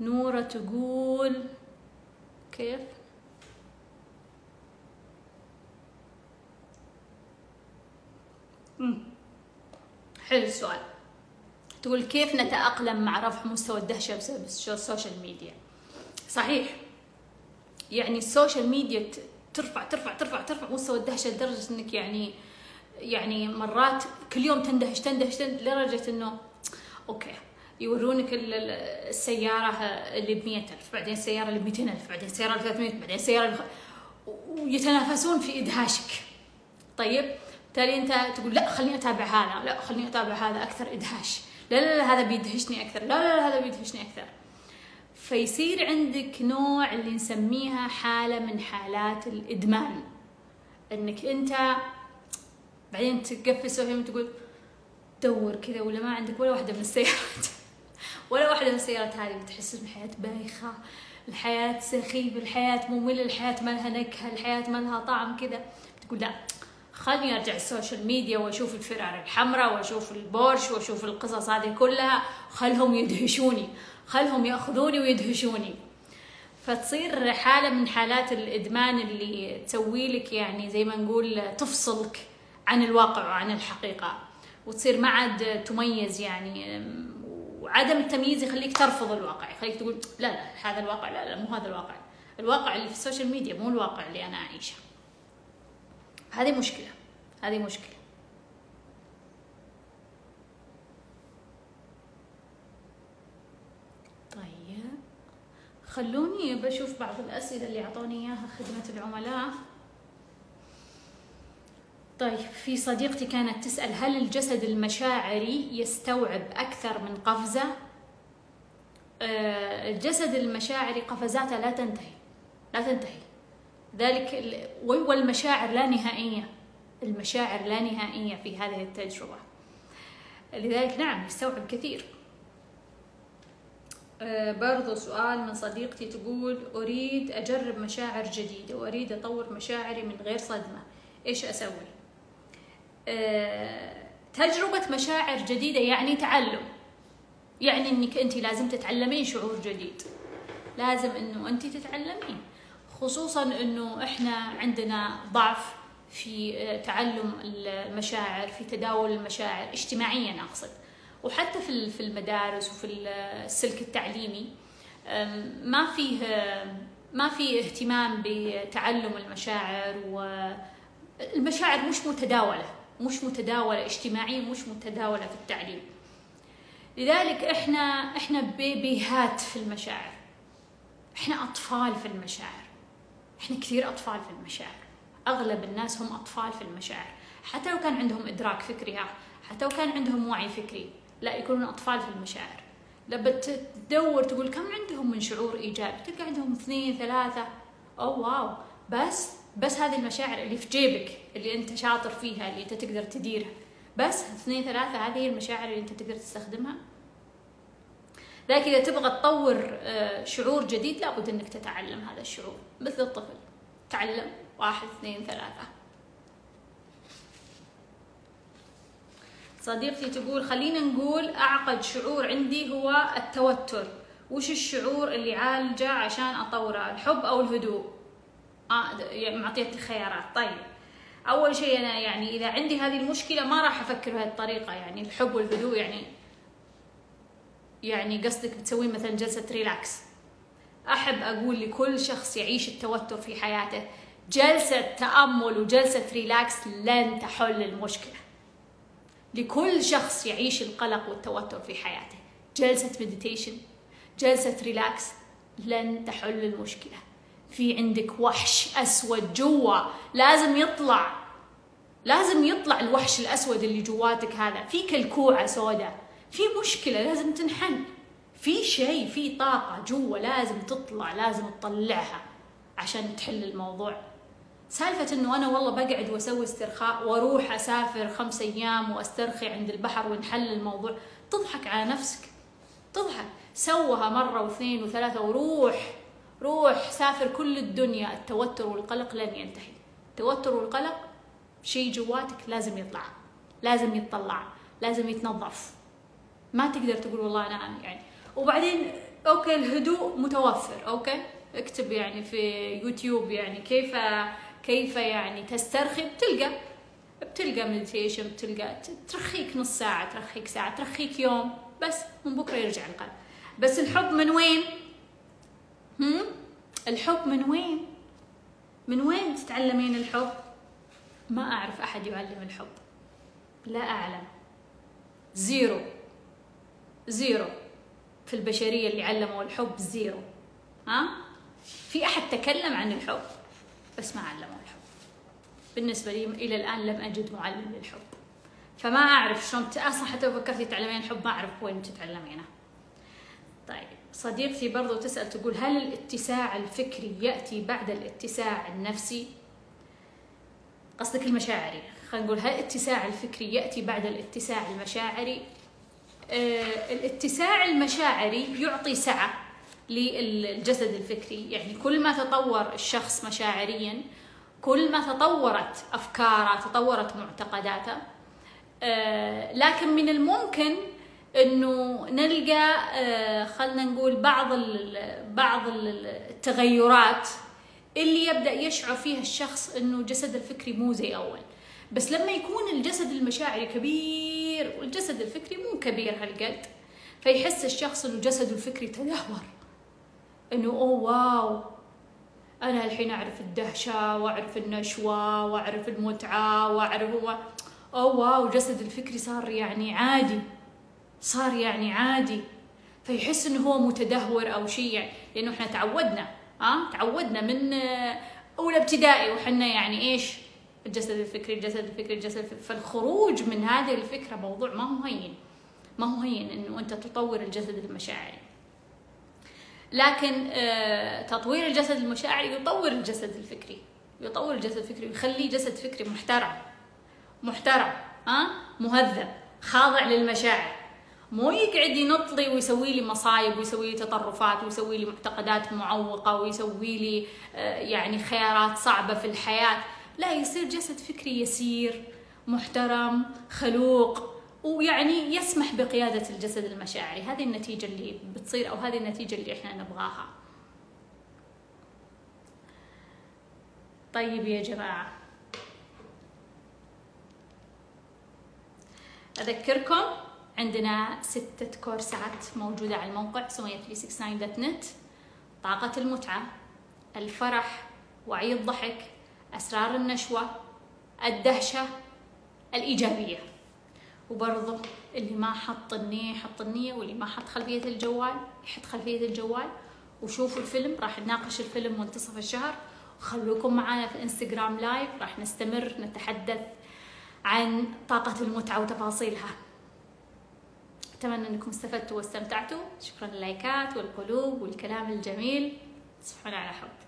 نورة تقول كيف. حلو السؤال. تقول كيف نتأقلم مع رفع مستوى الدهشة بسبب ال social media؟ صحيح. يعني ال social media ترفع ترفع ترفع ترفع مستوى الدهشة لدرجة إنك يعني يعني مرات كل يوم تندهش تندهش, تندهش لدرجة إنه أوكي. يورونك ال- ال- السيارة اللي ب ألف بعدين السيارة اللي ب ألف بعدين السيارة اللي 300 بعدين السيارة اللي ويتنافسون في إدهاشك. طيب بالتالي أنت تقول لا خليني أتابع هذا لا خليني أتابع هذا أكثر إدهاش. لا لا, لا هذا بيدهشني أكثر لا لا, لا هذا بيدهشني أكثر. فيصير عندك نوع اللي نسميها حالة من حالات الإدمان. إنك أنت بعدين تقفل ال social media تقول دور كذا ولا ما عندك ولا واحدة من السيارات. ولا واحدة من السيارات هذه بتحس إن الحياة بايخة الحياة سخيفة الحياة مملة الحياة ما لها نكهة الحياة ما لها طعم كذا تقول لا خلني أرجع ال social media وأشوف الفراري الحمراء وأشوف البورش وأشوف القصص هذه كلها. خلهم يدهشوني خلهم يأخذوني ويدهشوني. فتصير حالة من حالات الإدمان اللي تسوي لك يعني زي ما نقول تفصلك عن الواقع وعن الحقيقة وتصير ما عاد تميز يعني وعدم التمييز يخليك ترفض الواقع يخليك تقول لا لا هذا الواقع لا لا مو هذا الواقع. الواقع اللي في السوشيال ميديا مو الواقع اللي أنا أعيشه. هذه مشكلة هذه مشكلة. طيب خلوني بشوف بعض الأسئلة اللي أعطوني إياها خدمة العملاء. طيب في صديقتي كانت تسأل هل الجسد المشاعري يستوعب أكثر من قفزة؟ آه، الجسد المشاعري قفزاته لا تنتهي لا تنتهي ذلك ال- والمشاعر لا نهائية المشاعر لا نهائية في هذه التجربة لذلك نعم يستوعب كثير آه، برضو سؤال من صديقتي تقول أريد أجرب مشاعر جديدة وأريد أطور مشاعري من غير صدمة إيش أسوي؟ تجربة مشاعر جديدة يعني تعلم. يعني إنك أنت لازم تتعلمين شعور جديد. لازم إنه أنت تتعلمين. خصوصا إنه إحنا عندنا ضعف في آه، تعلم المشاعر في تداول المشاعر اجتماعيا أقصد. وحتى في ال- في المدارس وفي ال- السلك التعليمي ما فيه ما في اهتمام بتعلم المشاعر والمشاعر مش متداولة. مش متداولة اجتماعيا مش متداولة في التعليم. لذلك إحنا إحنا بيبيهات في المشاعر. إحنا أطفال في المشاعر. إحنا كثير أطفال في المشاعر. أغلب الناس هم أطفال في المشاعر. حتى لو كان عندهم إدراك فكري ها حتى لو كان عندهم وعي فكري لا يكونون أطفال في المشاعر. لما تدور تقول كم عندهم من شعور إيجابي؟ تلقى عندهم اثنين ثلاثة. أو واو. بس بس هذه المشاعر اللي في جيبك اللي أنت شاطر فيها اللي أنت تقدر تديرها. بس اثنين ثلاثة هذه هي المشاعر اللي أنت تقدر تستخدمها. لكن إذا تبغى تطور آه، شعور جديد لابد إنك تتعلم هذا الشعور. مثل الطفل. تعلم. واحد اثنين ثلاثة. صديقتي تقول خلينا نقول أعقد شعور عندي هو التوتر. وش الشعور اللي عالجه عشان أطوره الحب أو الهدوء؟ آه د- يعني معطيتك خيارات طيب. أول شيء أنا يعني إذا عندي هذه المشكلة ما راح أفكر بهذه الطريقة. يعني الحب والهدوء يعني يعني قصدك بتسوي مثلا جلسة relax أحب أقول لكل شخص يعيش التوتر في حياته. جلسة تأمل وجلسة relax لن تحل المشكلة. لكل شخص يعيش القلق والتوتر في حياته. جلسة meditation جلسة relax لن تحل المشكلة. في عندك وحش أسود جوا. لازم يطلع. لازم يطلع الوحش الأسود اللي جواتك هذا. في كلكوعة سوداء. في مشكلة لازم تنحل. في شيء في طاقة جوا لازم تطلع لازم تطلعها عشان تحل الموضوع. سالفة إنه أنا والله بقعد وأسوي استرخاء وأروح أسافر خمس أيام وأسترخي عند البحر ونحل الموضوع. تضحك على نفسك. تضحك. سوها مرة واثنين وثلاثة وروح. روح سافر كل الدنيا. التوتر والقلق لن ينتهي. التوتر والقلق شيء جواتك لازم يطلع لازم يتطلع لازم يتنظف. ما تقدر تقول والله أنا يعني. وبعدين okay الهدوء متوفر okay؟ اكتب يعني في يوتيوب يعني كيف كيف يعني تسترخي. بتلقى بتلقى meditation بتلقى ترخيك نص ساعة ترخيك ساعة ترخيك يوم. بس من بكرة يرجع القلب بس الحب من وين؟ هم؟ الحب من وين؟ من وين تتعلمين الحب؟ ما أعرف أحد يعلم الحب. لا أعلم. zero. zero. في البشرية اللي علموا الحب zero. ها؟ في أحد تكلم عن الحب؟ بس ما علموا الحب. بالنسبة لي إلى الآن لم أجد معلم للحب. فما أعرف شلون أصلا حتى لو فكرتي تتعلمين الحب ما أعرف وين تتعلمينه. طيب. صديقتي برضو تسأل تقول هل الاتساع الفكري يأتي بعد الاتساع النفسي؟ قصدك المشاعري. خلينا نقول هل الاتساع الفكري يأتي بعد الاتساع المشاعري؟ آه الاتساع المشاعري يعطي سعة للجسد الفكري. يعني كل ما تطور الشخص مشاعريا كل ما تطورت أفكاره تطورت معتقداته آه لكن من الممكن إنه نلقى آه خلنا نقول بعض بعض التغيرات اللي يبدأ يشعر فيها الشخص إنه جسد الفكري مو زي أول. بس لما يكون الجسد المشاعري كبير والجسد الفكري مو كبير هالقد فيحس الشخص إنه جسده الفكري تدهور. إنه أوه واو أنا الحين أعرف الدهشة وأعرف النشوة وأعرف المتعة وأعرف أوه واو جسد الفكري صار يعني عادي. صار يعني عادي. فيحس إنه هو متدهور أو شيء يعني لأنه إحنا تعودنا ها أه؟ تعودنا من أولى ابتدائي وحنا يعني إيش؟ الجسد الفكري الجسد الفكري الجسد الفكري. فالخروج من هذه الفكرة موضوع ما هو هين. ما هو هين إنه أنت تطور الجسد المشاعري. لكن تطوير الجسد المشاعري يطور الجسد الفكري. يطور الجسد الفكري ويخليه جسد فكري محترم محترم ها مهذب خاضع للمشاعر. مو يقعد ينط لي ويسوي لي مصايب ويسوي لي تطرفات ويسوي لي معتقدات معوقة ويسوي لي يعني خيارات صعبة في الحياة. لا يصير جسد فكري يسير محترم خلوق ويعني يسمح بقيادة الجسد المشاعري. هذه النتيجة اللي بتصير أو هذه النتيجة اللي إحنا نبغاها. طيب يا جماعة. أذكركم عندنا ستة كورسات موجودة على الموقع سمية369.net طاقة المتعة الفرح وعي الضحك أسرار النشوة الدهشة الإيجابية. وبرضه اللي ما حط النية يحط النية واللي ما حط خلفية الجوال يحط خلفية الجوال. وشوفوا الفيلم راح نناقش الفيلم منتصف الشهر. وخلوكم معنا في انستغرام لايف راح نستمر نتحدث عن طاقة المتعة وتفاصيلها. أتمنى أنكم استفدتوا واستمتعتوا. شكرا للايكات والقلوب والكلام الجميل. تصبحون على حب.